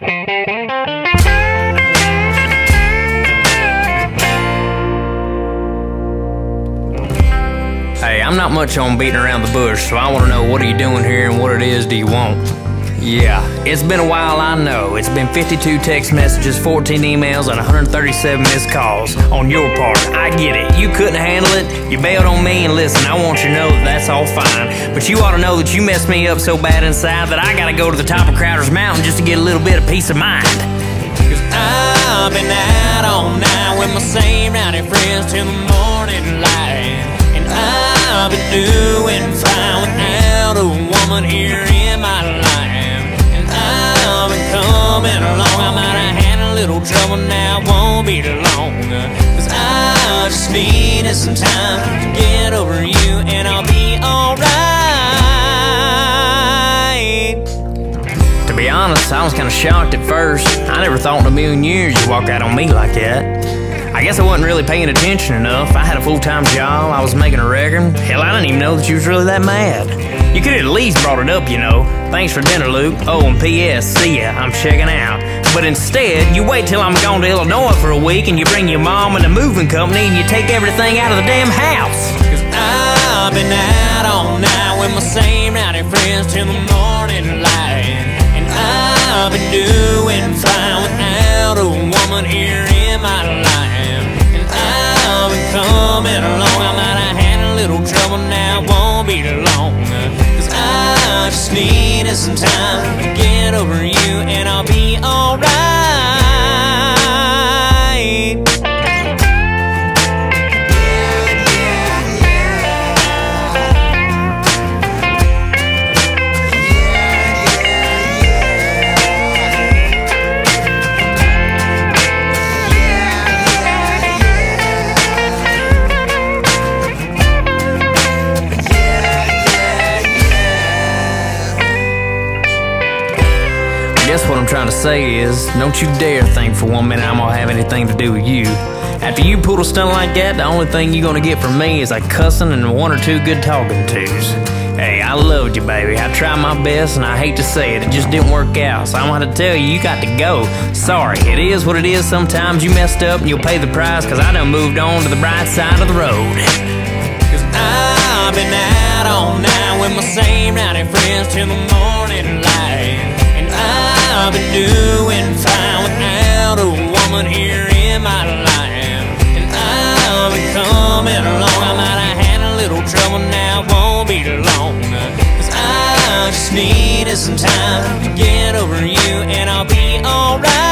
Hey, I'm not much on beating around the bush, so I want to know what are you doing here and what it is do you want? Yeah, it's been a while, I know. It's been 52 text messages, 14 emails, and 137 missed calls on your part. I get it. You couldn't handle it. You bailed on me, and listen, I want you to know that that's all fine. But you ought to know that you messed me up so bad inside that I gotta go to the top of Crowder's Mountain just to get a little bit of peace of mind. Cause I've been out all night with my same rowdy friends till the morning light. And I've been doing fine trouble now, won't be too long. Cause I just needed some time to get over you, and I'll be alright. To be honest, I was kind of shocked at first. I never thought in a million years you'd walk out on me like that. I guess I wasn't really paying attention enough. I had a full time job, I was making a record. Hell, I didn't even know that you was really that mad. You could at least brought it up, you know. Thanks for dinner, Luke. Oh, and P.S. See ya, I'm checking out. But instead, you wait till I'm gone to Illinois for a week and you bring your mom and the moving company and you take everything out of the damn house. Cause I've been out all night with my same rowdy friends till the morning light. And I've been doing fine without a woman here just needed some time to get over you, and I'll be alright. Guess what I'm trying to say is, don't you dare think for one minute I'm gonna have anything to do with you. After you pull a stunt like that, the only thing you're gonna get from me is a cussing and one or two good talking tos. Hey, I loved you, baby. I tried my best, and I hate to say it, it just didn't work out. So I'm gonna tell you, you got to go. Sorry, it is what it is. Sometimes you messed up, and you'll pay the price, cause I done moved on to the bright side of the road. Cause I've been out all night with my same rowdy friends till the morning light. And I've been doing fine without a woman here in my life. And I've been coming along. I might have had a little trouble now, it won't be long. Cause I just needed some time to get over you and I'll be alright.